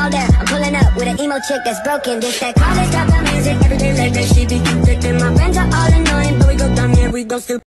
all down. I'm pulling up with an emo chick that's broken. This that college dropout music, everyday like that. She be too my friends are all annoying, but we go dumb, yeah, we go stupid.